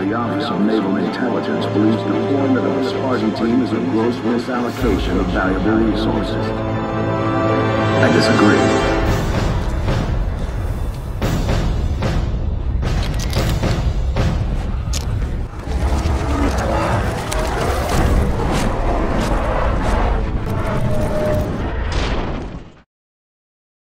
the Office of Naval Intelligence believes deployment of the Spartan team is a gross misallocation of valuable resources. I disagree.